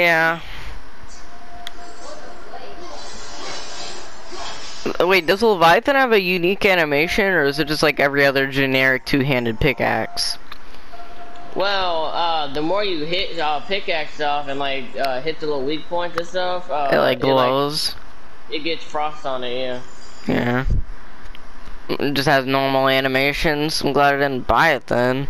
Yeah. Wait, does Leviathan have a unique animation, or is it just like every other generic two-handed pickaxe? Well, uh, the more you hit uh, pickaxe stuff and like uh, hit the little weak points and stuff, uh, it like glows. It, like, it gets frost on it, yeah. Yeah. It just has normal animations. I'm glad I didn't buy it then.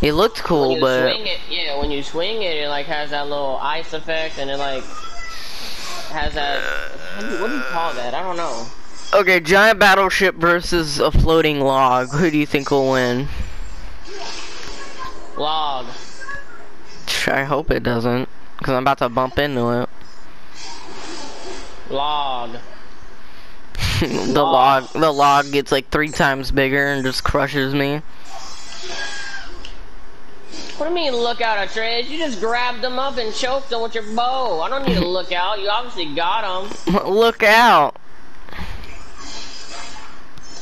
It looked cool, but it, yeah, when you swing it, it like has that little ice effect, and it like has that. What do, you, what do you call that? I don't know. Okay, giant battleship versus a floating log. Who do you think will win? Log. I hope it doesn't, because I'm about to bump into it. Log. the log. the log gets like three times bigger and just crushes me. What do you mean look out, Atreus? You just grabbed them up and choked them with your bow. I don't need to look out. You obviously got them. Look out.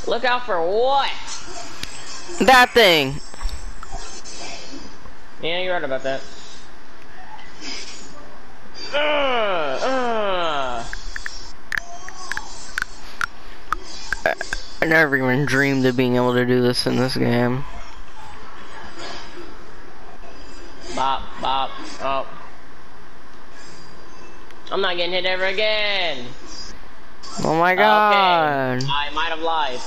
Look out for what? That thing. Yeah, you're right about that. Uh, uh. I never even dreamed of being able to do this in this game. Bop, bop, oh. I'm not getting hit ever again. Oh my god. Okay. I might have lied.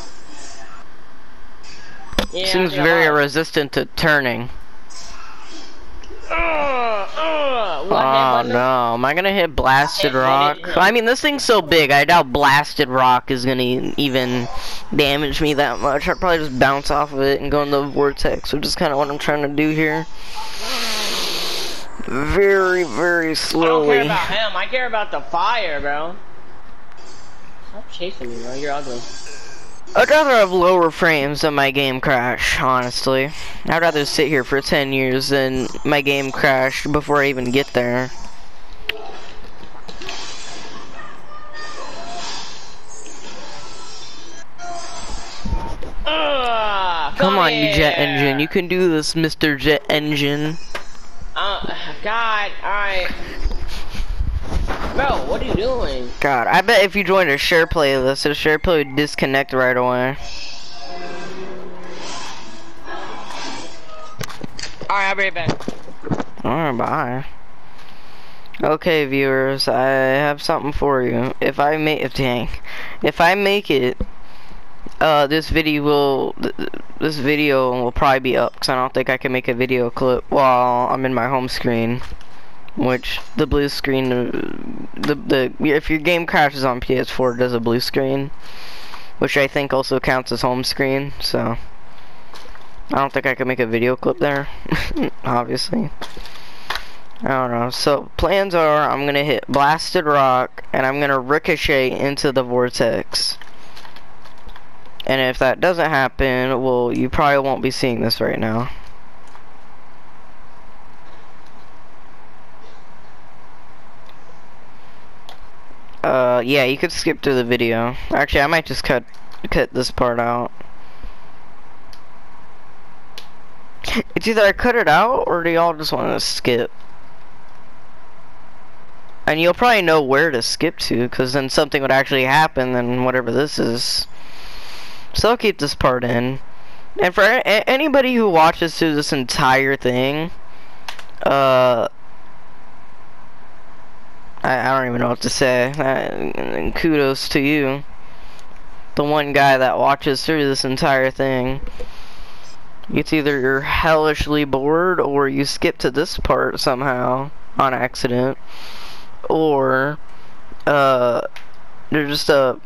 Yeah, Seems very resistant to turning. Oh no, am I gonna hit Blasted Rock? I mean, this thing's so big, I doubt Blasted Rock is gonna even damage me that much. I'd probably just bounce off of it and go in the Vortex, which is kind of what I'm trying to do here. Very, very slowly. I don't care about him, I care about the fire, bro. Stop chasing me, bro, you're ugly. I'd rather have lower frames than my game crash, honestly. I'd rather sit here for 10 years than my game crash before I even get there. Uh, come, on, you jet engine. You can do this, Mr. Jet Engine. Uh, God, alright. Bro, what are you doing? God, I bet if you joined a share playlist, the share play would disconnect right away. Alright, I'll be right back. Alright, bye. Okay, viewers, I have something for you. If I make, if dang, if I make it, uh, this video will, this video will probably be up, because I don't think I can make a video clip while I'm in my home screen which the blue screen uh, the the if your game crashes on PS4 it does a blue screen. Which I think also counts as home screen so. I don't think I can make a video clip there obviously. I don't know. So plans are I'm gonna hit blasted rock and I'm gonna ricochet into the vortex. And if that doesn't happen well you probably won't be seeing this right now Yeah, you could skip through the video. Actually, I might just cut cut this part out. It's either I cut it out, or do y'all just want to skip? And you'll probably know where to skip to, because then something would actually happen, then whatever this is. So I'll keep this part in. And for anybody who watches through this entire thing, uh, I, I don't even know what to say. Kudos to you. The one guy that watches through this entire thing. It's either you're hellishly bored or you skip to this part somehow on accident. Or uh you're just a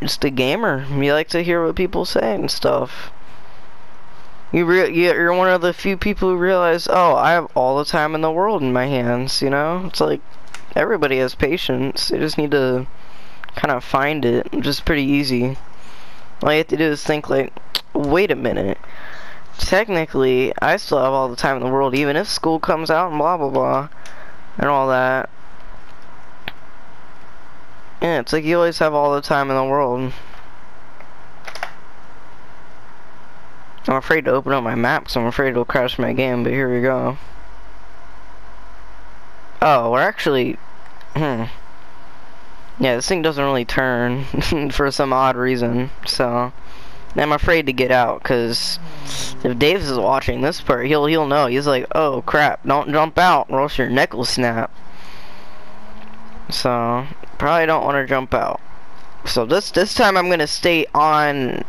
just a gamer. You like to hear what people say and stuff. You re you're one of the few people who realize, oh, I have all the time in the world in my hands, you know? It's like everybody has patience. They just need to kind of find it, which is pretty easy. All you have to do is think like, wait a minute. Technically, I still have all the time in the world, even if school comes out and blah blah blah, and all that. Yeah, it's like you always have all the time in the world. I'm afraid to open up my map because I'm afraid it'll crash my game, but here we go. Oh, we're actually... Hmm. Yeah, this thing doesn't really turn for some odd reason, so... I'm afraid to get out, because if Davis is watching this part, he'll he'll know. He's like, oh crap, don't jump out, or else your neck will snap. So, probably don't want to jump out. So this this time I'm gonna stay on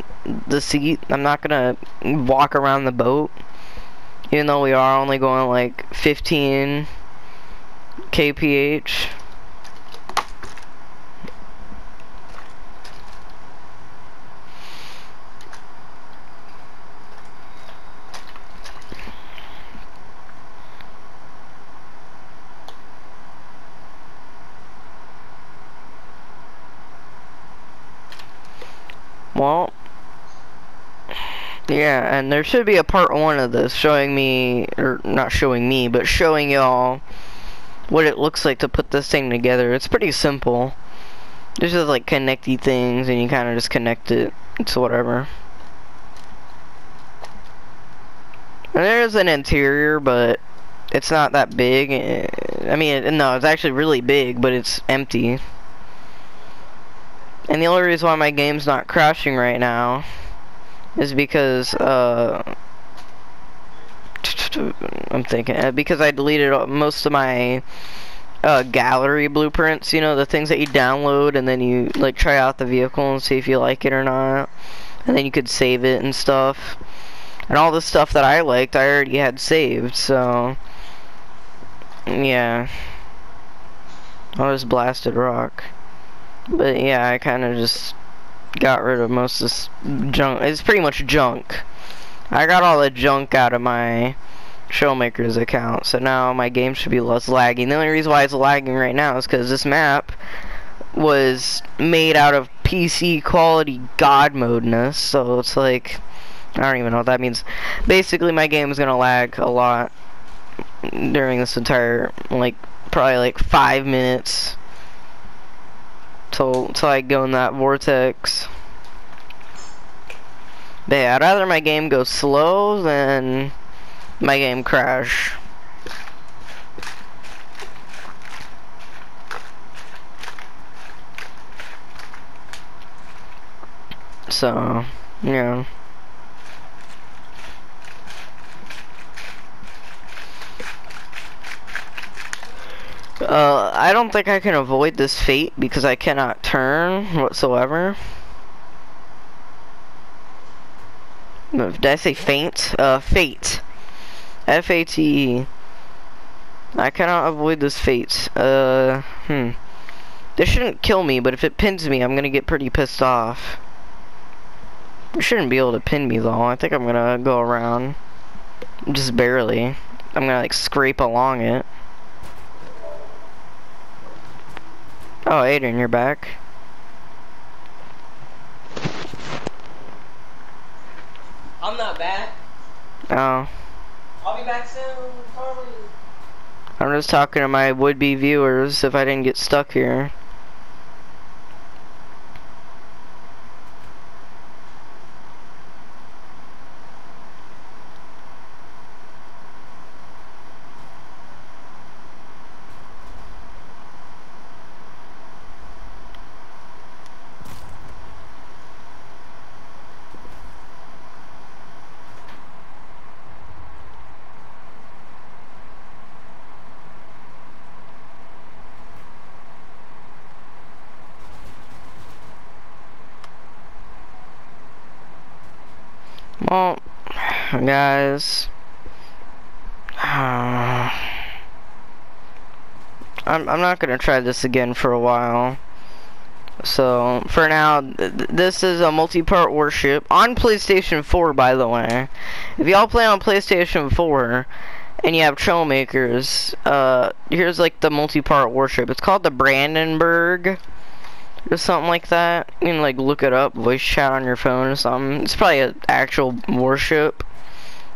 the seat. I'm not gonna walk around the boat, even though we are only going like 15 kph. Well, yeah, and there should be a part one of this showing me, or not showing me, but showing y'all what it looks like to put this thing together. It's pretty simple. There's just like connecty things, and you kind of just connect it to whatever. And there's an interior, but it's not that big. I mean, no, it's actually really big, but it's empty. And the only reason why my game's not crashing right now is because, uh, I'm thinking, uh, because I deleted most of my, uh, gallery blueprints, you know, the things that you download and then you, like, try out the vehicle and see if you like it or not. And then you could save it and stuff. And all the stuff that I liked, I already had saved, so, yeah. Oh, this blasted rock. But yeah, I kind of just got rid of most of this junk. It's pretty much junk. I got all the junk out of my Showmaker's account, so now my game should be less lagging. The only reason why it's lagging right now is because this map was made out of PC quality god modeness, so it's like, I don't even know what that means. Basically, my game is gonna lag a lot during this entire, like, probably like five minutes till till I go in that vortex. But yeah, I'd rather my game go slow than my game crash. So, yeah. Uh, I don't think I can avoid this fate because I cannot turn whatsoever. Did I say faint? Uh, fate. F-A-T-E. I cannot avoid this fate. Uh, hmm. This shouldn't kill me, but if it pins me, I'm gonna get pretty pissed off. It shouldn't be able to pin me, though. I think I'm gonna go around. Just barely. I'm gonna, like, scrape along it. Oh, Aiden, you're back. I'm not back. Oh. I'll be back soon, probably. I'm just talking to my would-be viewers if I didn't get stuck here. Well, guys, I'm I'm not gonna try this again for a while. So for now, th this is a multi-part worship on PlayStation 4, by the way. If y'all play on PlayStation 4 and you have Trailmakers, uh, here's like the multi-part worship. It's called the Brandenburg or something like that. You can like look it up, voice chat on your phone or something. It's probably an actual worship.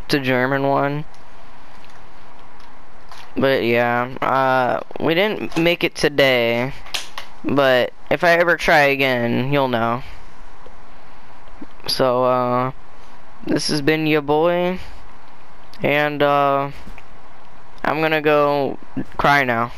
It's a German one. But yeah, uh, we didn't make it today. But if I ever try again, you'll know. So, uh, this has been your boy. And, uh, I'm gonna go cry now.